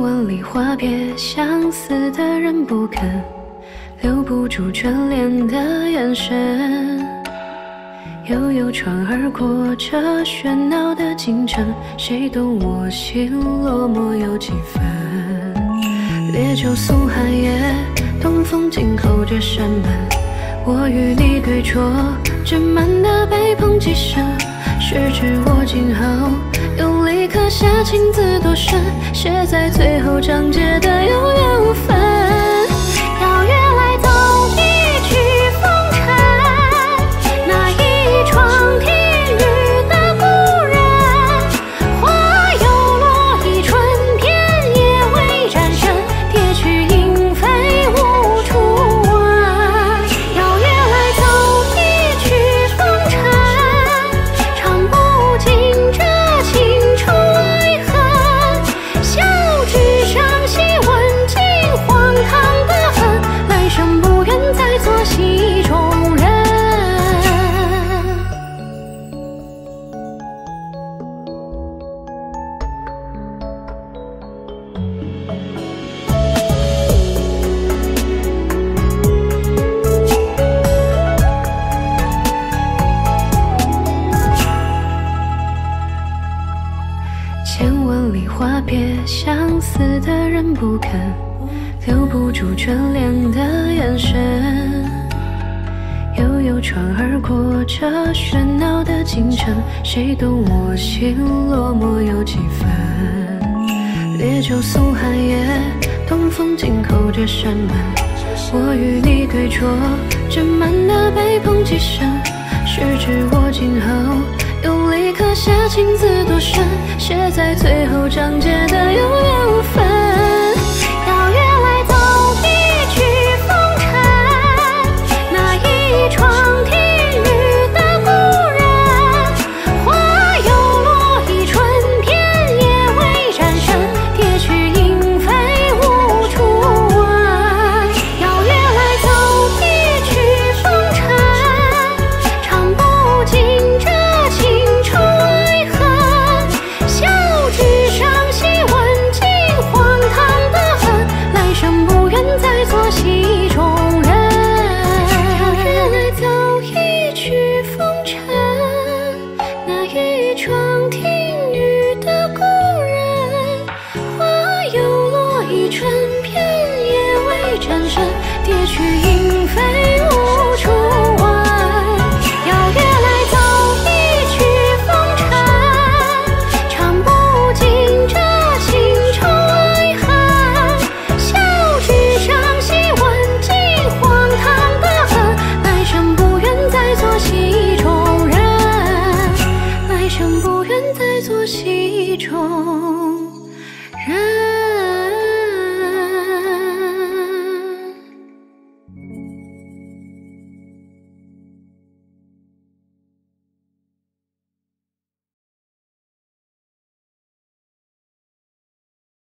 万里话别相思的人不肯，留不住眷恋的眼神。悠悠船儿过这喧闹的京城，谁懂我心落寞有几分？烈酒送寒夜，东风紧扣着山门。我与你对酌，斟满的杯碰几声。谁知我今后用力刻下情字多深，写在最后章节的千万里话别相思的人不肯，留不住眷恋的眼神。悠悠船儿过这喧闹的京城，谁懂我心落寞有几分？烈酒送寒夜，东风紧扣着山门。我与你对酌，斟满那杯碰几声。谁知我今后。用力刻下情字多深，写在最后章节的有缘无分。一寸